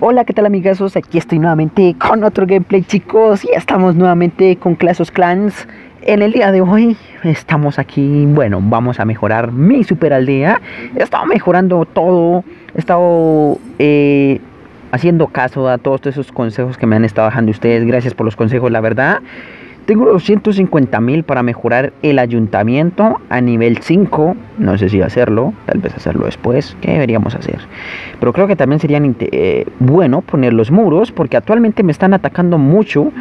Hola, ¿qué tal amigazos? Aquí estoy nuevamente con otro gameplay chicos y estamos nuevamente con Clash Clans. En el día de hoy estamos aquí, bueno, vamos a mejorar mi super aldea. He estado mejorando todo, he estado eh, haciendo caso a todos esos consejos que me han estado dejando ustedes. Gracias por los consejos, la verdad. Tengo 250 mil para mejorar el ayuntamiento a nivel 5. No sé si hacerlo, tal vez hacerlo después. ¿Qué deberíamos hacer? Pero creo que también sería eh, bueno poner los muros porque actualmente me están atacando mucho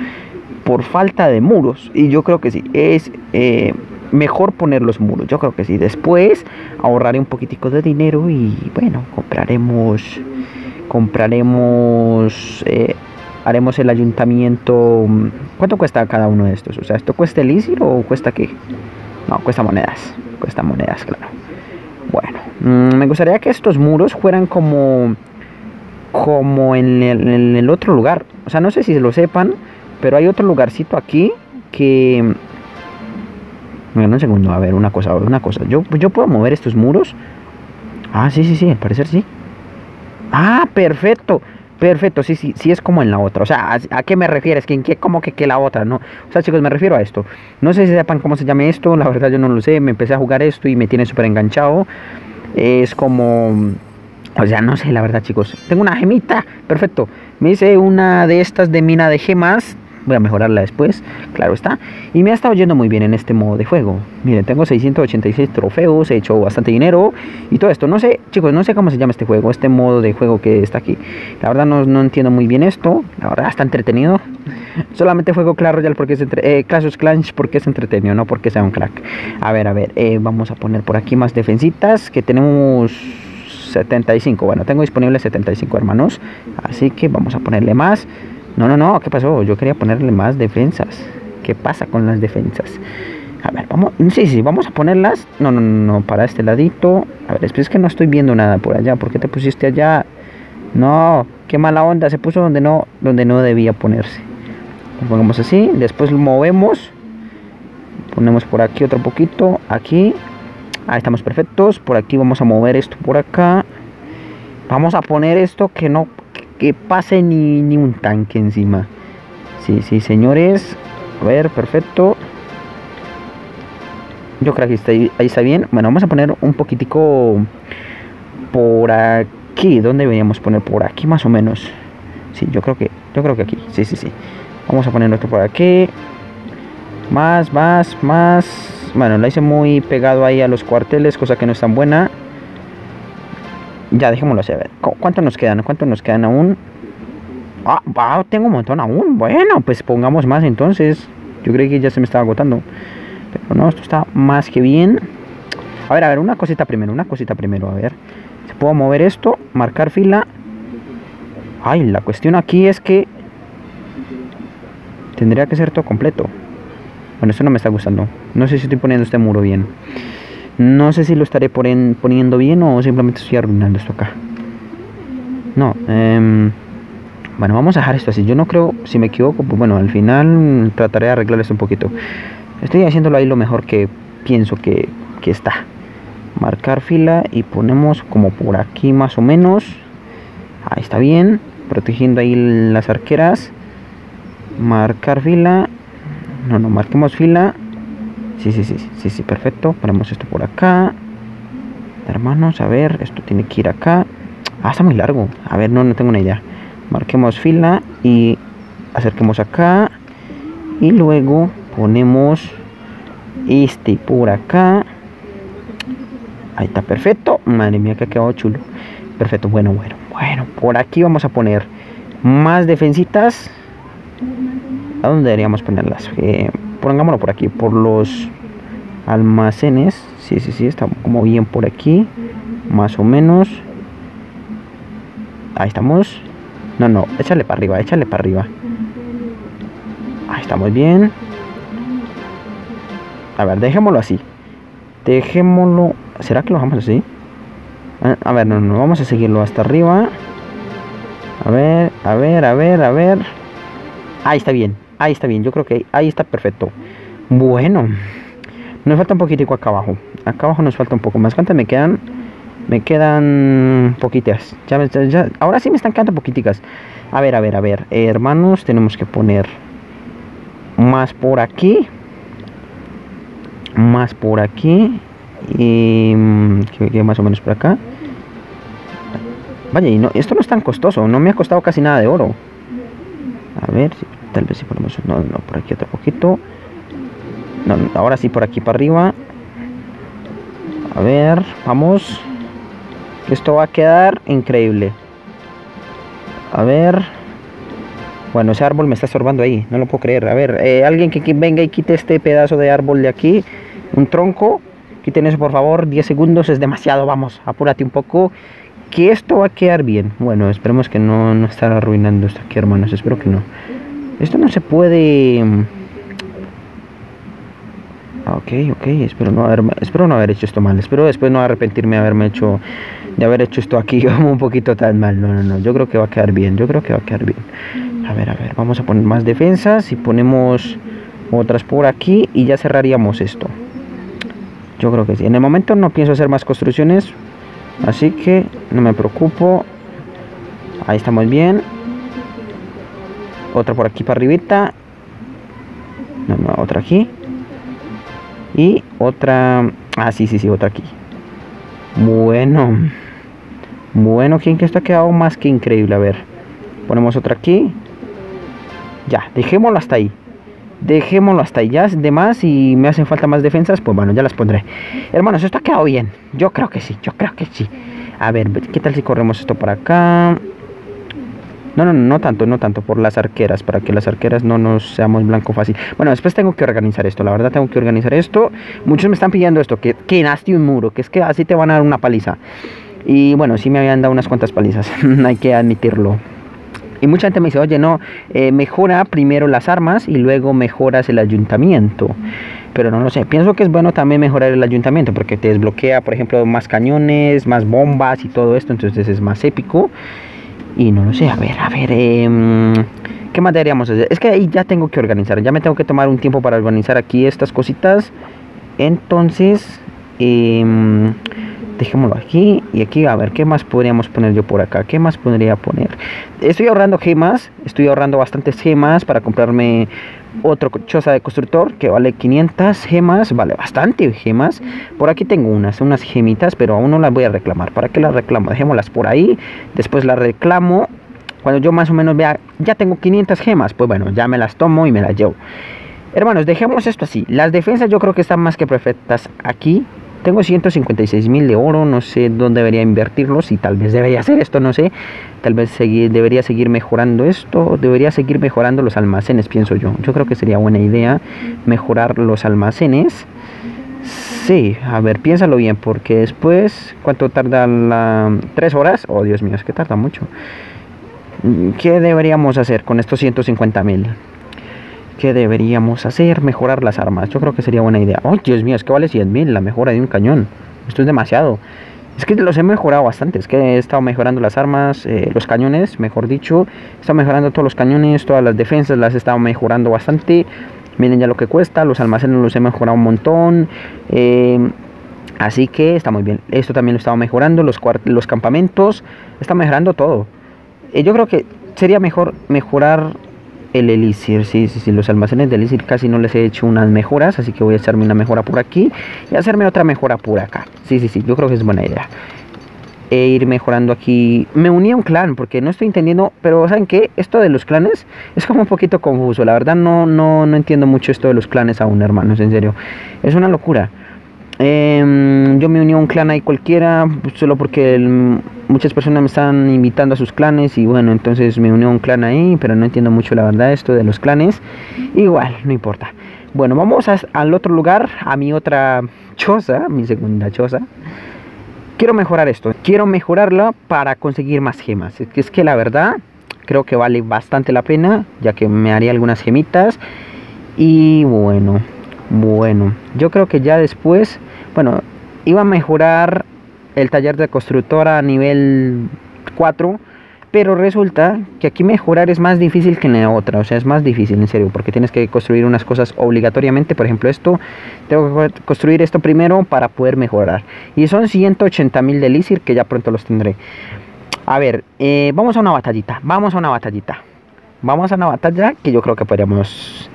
por falta de muros. Y yo creo que sí, es eh, mejor poner los muros. Yo creo que sí. Después ahorraré un poquitico de dinero y bueno, compraremos compraremos eh, haremos el ayuntamiento. ¿Cuánto cuesta cada uno de estos? O sea, ¿esto cuesta el ISIR o cuesta qué? No, cuesta monedas. Cuesta monedas, claro. Bueno, mm, me gustaría que estos muros fueran como. como en el, otro lugar. O sea, no sé si lo sepan, pero hay otro lugarcito aquí que. Bueno, un segundo, a ver, una cosa, a ver, una cosa. ¿Yo, ¿Yo puedo mover estos muros? Ah, sí, sí, sí, al parecer sí. Ah, perfecto. Perfecto, sí, sí, sí es como en la otra. O sea, ¿a, qué me refieres? ¿Quién, qué, ¿Cómo que, que la otra? No. O sea, chicos, me refiero a esto. No sé si sepan cómo se llama esto. La verdad yo no lo sé. Me empecé a jugar esto y me tiene súper enganchado. Es como... O sea, no sé, la verdad, chicos. Tengo una gemita. Perfecto. Me hice una de estas de mina de gemas voy a mejorarla después, claro está. Y me ha estado yendo muy bien en este modo de juego. Miren, tengo 686 trofeos, he hecho bastante dinero y todo esto. No sé, chicos, no sé cómo se llama este juego, este modo de juego que está aquí. La verdad no, no entiendo muy bien esto, la verdad está entretenido. Solamente juego Clash Royale porque es entre, eh, Clash of Clans porque es entretenido, no porque sea un crack. A ver, a ver, eh, vamos a poner por aquí más defensitas que tenemos 75. Bueno, tengo disponible 75 hermanos, así que vamos a ponerle más. No, no, no, ¿qué pasó? Yo quería ponerle más defensas. ¿Qué pasa con las defensas? A ver, vamos. Sí, sí, vamos a ponerlas. No, no, no, para este ladito. A ver, es que no estoy viendo nada por allá. ¿Por qué te pusiste allá? No, qué mala onda. Se puso donde no, donde no debía ponerse. Lo pongamos así. Después lo movemos. Ponemos por aquí otro poquito. Aquí. Ahí estamos perfectos. Por aquí vamos a mover esto por acá. Vamos a poner esto que no que pase ni, un tanque encima. Sí, sí, señores. A ver, perfecto. Yo creo que está ahí, está bien. Bueno, vamos a poner un poquitico por aquí. ¿Dónde deberíamos poner? Por aquí más o menos. Sí, yo creo que, yo creo que aquí. Sí, sí, sí. Vamos a poner esto por aquí. Más, más, más. Bueno, la hice muy pegado ahí a los cuarteles, cosa que no es tan buena. Ya, dejémoslo así. A ver, ¿cuánto nos quedan? ¿Cuánto nos quedan aún? Ah, tengo un montón aún. Bueno, pues pongamos más entonces. Yo creí que ya se me estaba agotando. Pero no, esto está más que bien. A ver, a ver, una cosita primero, una cosita primero. A ver, ¿se puedo mover esto? Marcar fila. Ay, la cuestión aquí es que tendría que ser todo completo. Bueno, esto no me está gustando. No sé si estoy poniendo este muro bien. No sé si lo estaré poniendo bien o simplemente estoy arruinando esto acá. No, em, bueno, vamos a dejar esto así. Yo no creo, si me equivoco, pues bueno, al final trataré de arreglar esto un poquito. Estoy haciéndolo ahí lo mejor que pienso que, que está. Marcar fila y ponemos como por aquí más o menos. Ahí está bien. Protegiendo ahí las arqueras. Marcar fila. No, no, marquemos fila Sí, sí, sí, sí, sí, perfecto. Ponemos esto por acá. Hermanos, a ver, esto tiene que ir acá. Ah, está muy largo. A ver, no, no tengo una idea. Marquemos fila y acerquemos acá. Y luego ponemos este por acá. Ahí está, perfecto. Madre mía, que ha quedado chulo. Perfecto, bueno, bueno, bueno. Por aquí vamos a poner más defensitas. ¿A dónde deberíamos ponerlas? Eh, pongámoslo por aquí, por los almacenes. Sí, sí, sí, está como bien por aquí. Más o menos. Ahí estamos. No, no, échale para arriba, échale para arriba. Ahí estamos bien. A ver, dejémoslo así. Dejémoslo. ¿Será que lo dejamos así? Ah, a ver, no, no, vamos a seguirlo hasta arriba. A ver, a ver, a ver, a ver. Ahí está bien, ahí está bien. Yo creo que ahí está perfecto. Bueno, nos falta un poquitico acá abajo. Acá abajo nos falta un poco más. ¿Cuántas me quedan? Me quedan poquitas. Ya, ahora sí me están quedando poquiticas. A ver, a ver, a ver. hermanos, tenemos que poner más por aquí. Más por aquí. Y que más o menos por acá. Vaya, y no, esto no es tan costoso. No me ha costado casi nada de oro. A ver, tal vez si ponemos... No, no, por aquí otro poquito. No, ahora sí por aquí para arriba. A ver, vamos. Esto va a quedar increíble. A ver. Bueno, ese árbol me está estorbando ahí. No lo puedo creer. A ver, eh, alguien que venga y quite este pedazo de árbol de aquí. Un tronco. Quiten eso por favor. 10 segundos es demasiado. Vamos, apúrate un poco. Que esto va a quedar bien. Bueno, esperemos que no, no estar arruinando esto aquí, hermanos. Espero que no. Esto no se puede... Ok, ok, espero no, haber, espero no haber hecho esto mal. Espero después no arrepentirme de haberme hecho de haber hecho esto aquí como un poquito tan mal. No, no, no. Yo creo que va a quedar bien. Yo creo que va a quedar bien. A ver, a ver. Vamos a poner más defensas y ponemos otras por aquí y ya cerraríamos esto. Yo creo que sí. En el momento no pienso hacer más construcciones. Así que no me preocupo. Ahí estamos bien. Otra por aquí para arribita. No, otra aquí. Y otra... Ah, sí, sí, sí, otra aquí. Bueno. Bueno, ¿quién que está quedado más que increíble? A ver. Ponemos otra aquí. Ya, dejémoslo hasta ahí. Dejémoslo hasta ahí. Ya de más y me hacen falta más defensas, pues bueno, ya las pondré. Hermanos, esto ha quedado bien. Yo creo que sí, yo creo que sí. A ver, ¿qué tal si corremos esto para acá? No, no, no tanto, no tanto por las arqueras, para que las arqueras no nos seamos blanco fácil. Bueno, después tengo que organizar esto, la verdad tengo que organizar esto. Muchos me están pidiendo esto, que, que naste un muro, que es que así te van a dar una paliza. Y bueno, sí me habían dado unas cuantas palizas, hay que admitirlo. Y mucha gente me dice, oye, no, eh, mejora primero las armas y luego mejoras el ayuntamiento. Pero no lo sé, pienso que es bueno también mejorar el ayuntamiento porque te desbloquea, por ejemplo, más cañones, más bombas y todo esto, entonces es más épico. Y no lo sé, a ver, a ver, eh, ¿qué más deberíamos hacer? Es que ahí ya tengo que organizar, ya me tengo que tomar un tiempo para organizar aquí estas cositas. Entonces, eh, dejémoslo aquí y aquí a ver qué más podríamos poner yo por acá qué más podría poner estoy ahorrando gemas estoy ahorrando bastantes gemas para comprarme otro choza de constructor que vale 500 gemas vale bastante gemas. Por aquí tengo unas unas gemitas pero aún no las voy a reclamar. Para qué las reclamo dejémoslas por ahí después las reclamo. Cuando yo más o menos vea ya tengo 500 gemas pues bueno ya me las tomo y me las llevo. Hermanos dejemos esto así. Las defensas yo creo que están más que perfectas aquí tengo 156 mil de oro, no sé dónde debería invertirlos y tal vez debería hacer esto, no sé. Tal vez debería seguir mejorando esto, debería seguir mejorando los almacenes, pienso yo. Yo creo que sería buena idea mejorar los almacenes. Sí, a ver, piénsalo bien, porque después, ¿cuánto tarda la... ¿Tres horas? Oh, Dios mío, es que tarda mucho. ¿Qué deberíamos hacer con estos 150 mil? ¿Qué deberíamos hacer? Mejorar las armas. Yo creo que sería buena idea. ¡Oh, Dios mío! Es que vale 100.000 la mejora de un cañón. Esto es demasiado. Es que los he mejorado bastante. Es que he estado mejorando las armas, eh, los cañones, mejor dicho. He estado mejorando todos los cañones, todas las defensas las he estado mejorando bastante. Miren ya lo que cuesta. Los almacenes los he mejorado un montón. Eh, así que está muy bien. Esto también lo he estado mejorando. Los, los campamentos. Está mejorando todo. Eh, yo creo que sería mejor mejorar el elixir, sí, sí, sí, los almacenes de elixir casi no les he hecho unas mejoras, así que voy a echarme una mejora por aquí y hacerme otra mejora por acá. Sí, sí, sí, yo creo que es buena idea. E ir mejorando aquí. Me uní a un clan porque no estoy entendiendo, pero ¿saben qué? Esto de los clanes es como un poquito confuso. La verdad no, no, no entiendo mucho esto de los clanes aún, hermanos, en serio. Es una locura. Em, yo me uní a un clan ahí cualquiera, solo porque muchas personas me están invitando a sus clanes y bueno, entonces me uní a un clan ahí, pero no entiendo mucho la verdad esto de los clanes. Igual, no importa. Bueno, vamos al otro lugar, a mi otra choza, mi segunda choza. Quiero mejorar esto, quiero mejorarla para conseguir más gemas. Es que, es que la verdad creo que vale bastante la pena, ya que me haría algunas gemitas. Y bueno, bueno, yo creo que ya después, bueno, iba a mejorar el taller de constructora a nivel 4, Pero resulta que aquí mejorar es más difícil que en la otra. O sea, es más difícil, en serio. Porque tienes que construir unas cosas obligatoriamente. Por ejemplo, esto. Tengo que construir esto primero para poder mejorar. Y son 180 mil de Lizir que ya pronto los tendré. A ver, eh, vamos a una batallita. Vamos a una batallita. Vamos a una batalla que yo creo que podríamos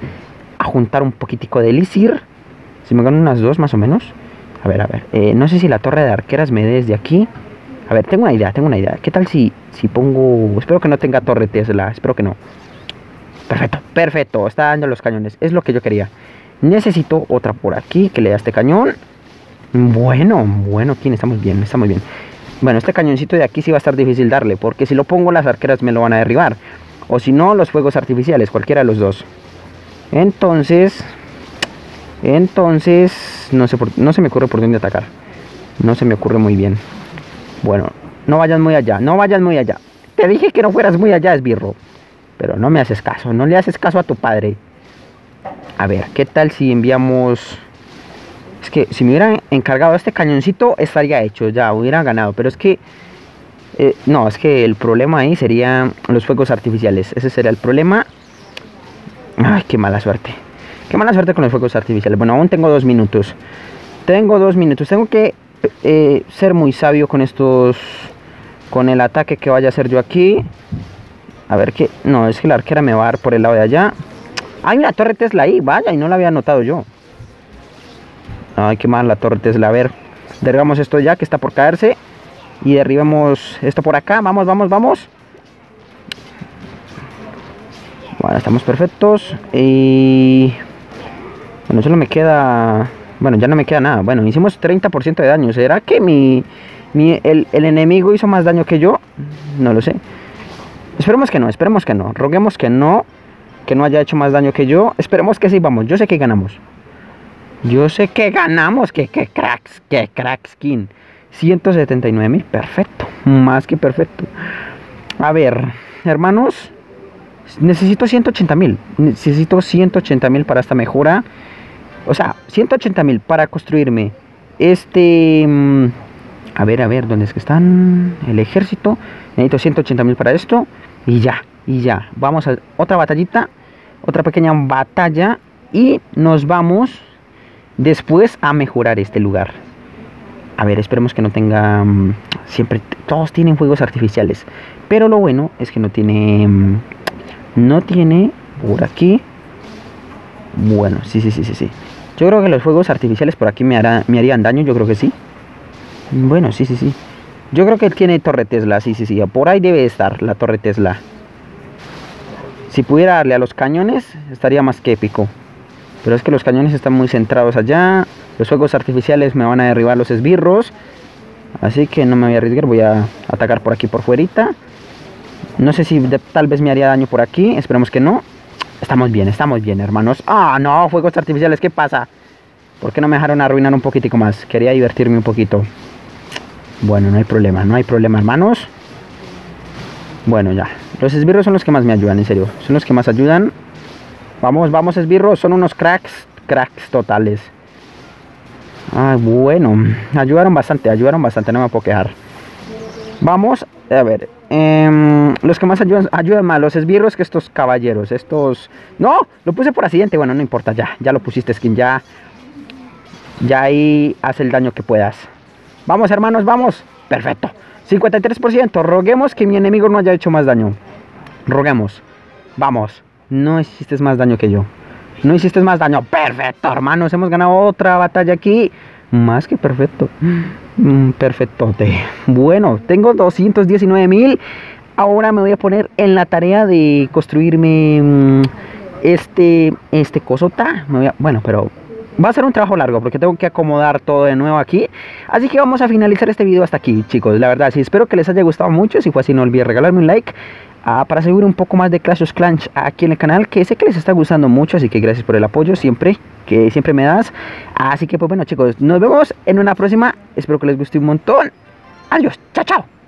juntar un poquitico de Lizir. Si me ganan unas dos más o menos. A ver, a ver. Eh, no sé si la torre de arqueras me dé desde aquí. A ver, tengo una idea, tengo una idea. ¿Qué tal si, si pongo... Espero que no tenga torre Tesla, espero que no. Perfecto, perfecto. Está dando los cañones. Es lo que yo quería. Necesito otra por aquí que le da este cañón. Bueno, bueno, ¿quién? Estamos bien, estamos bien. Bueno, este cañoncito de aquí sí va a estar difícil darle. Porque si lo pongo las arqueras me lo van a derribar. O si no, los fuegos artificiales, cualquiera de los dos. Entonces, entonces, no, sé no se me ocurre por dónde atacar. No se me ocurre muy bien. Bueno, no vayas muy allá, no vayas muy allá. Te dije que no fueras muy allá, esbirro. Pero no me haces caso, no le haces caso a tu padre. A ver, ¿qué tal si enviamos... Es que si me hubieran encargado este cañoncito estaría hecho, ya hubiera ganado. Pero es que... Eh, no, es que el problema ahí sería los fuegos artificiales. Ese sería el problema. Ay, qué mala suerte. Qué mala suerte con los fuegos artificiales. Bueno, aún tengo dos minutos. Tengo dos minutos. Tengo que eh, ser muy sabio con estos... Con el ataque que vaya a hacer yo aquí. A ver qué... No, es que la arquera me va a dar por el lado de allá. Hay una torre Tesla ahí. Vaya, y no la había notado yo. Ay, qué mal la torre Tesla. A ver, derribamos esto ya que está por caerse. Y derribamos esto por acá. Vamos, vamos, vamos. Bueno, estamos perfectos. Y... Bueno, solo me queda... Bueno, ya no me queda nada. Bueno, hicimos 30% de daño. ¿Será que mi, el, enemigo hizo más daño que yo? No lo sé. Esperemos que no, esperemos que no. Roguemos que no. Que no haya hecho más daño que yo. Esperemos que sí, vamos. Yo sé que ganamos. Yo sé que ganamos. Que, que cracks, que crack skin. 179 mil. Perfecto. Más que perfecto. A ver, hermanos. Necesito 180 mil. Necesito 180 mil para esta mejora. O sea, 180 mil para construirme este... Mm, a ver, a ver, ¿dónde es que están? El ejército. Necesito 180 mil para esto. Y ya, y ya. Vamos a otra batallita. Otra pequeña batalla. Y nos vamos después a mejorar este lugar. A ver, esperemos que no tenga... Mm, siempre... Todos tienen fuegos artificiales. Pero lo bueno es que no tiene... No tiene por aquí bueno, sí, sí, sí, sí, sí. Yo creo que los fuegos artificiales por aquí me, hará, me harían daño, yo creo que sí. Bueno, sí, sí, sí. Yo creo que tiene torre Tesla, sí, sí, sí. Por ahí debe estar la torre Tesla. Si pudiera darle a los cañones, estaría más que épico. Pero es que los cañones están muy centrados allá. Los fuegos artificiales me van a derribar los esbirros. Así que no me voy a arriesgar, voy a atacar por aquí por fuerita. No sé si tal vez me haría daño por aquí, esperemos que no. Estamos bien, estamos bien, hermanos. Ah, no, fuegos artificiales, ¿qué pasa? ¿Por qué no me dejaron arruinar un poquitico más? Quería divertirme un poquito. Bueno, no hay problema, no hay problema, hermanos. Bueno, ya. Los esbirros son los que más me ayudan, en serio. Son los que más ayudan. Vamos, vamos, esbirros. Son unos cracks, cracks totales. Ah, bueno. Ayudaron bastante, ayudaron bastante, no me puedo quejar. Vamos, a ver. Em, los que más ayudan, ayudan más los esbirros que estos caballeros. Estos... No, lo puse por accidente. Bueno, no importa, ya. Ya lo pusiste, skin. Ya, ya ahí hace el daño que puedas. Vamos, hermanos, vamos. Perfecto. 53%. Roguemos que mi enemigo no haya hecho más daño. Roguemos. Vamos. No hiciste más daño que yo. No hiciste más daño. Perfecto, hermanos. Hemos ganado otra batalla aquí. Más que perfecto. Mm, perfectote. Bueno, tengo 219 mil. Ahora me voy a poner en la tarea de construirme mm, este, este cosota. bueno, pero va a ser un trabajo largo porque tengo que acomodar todo de nuevo aquí. Así que vamos a finalizar este video hasta aquí, chicos. La verdad, sí, espero que les haya gustado mucho. Si fue así, no olviden regalarme un like. Ah, para seguir un poco más de Clash of Clans aquí en el canal que sé que les está gustando mucho así que gracias por el apoyo siempre que siempre me das. Así que pues bueno chicos nos vemos en una próxima. Espero que les guste un montón. Adiós chao chao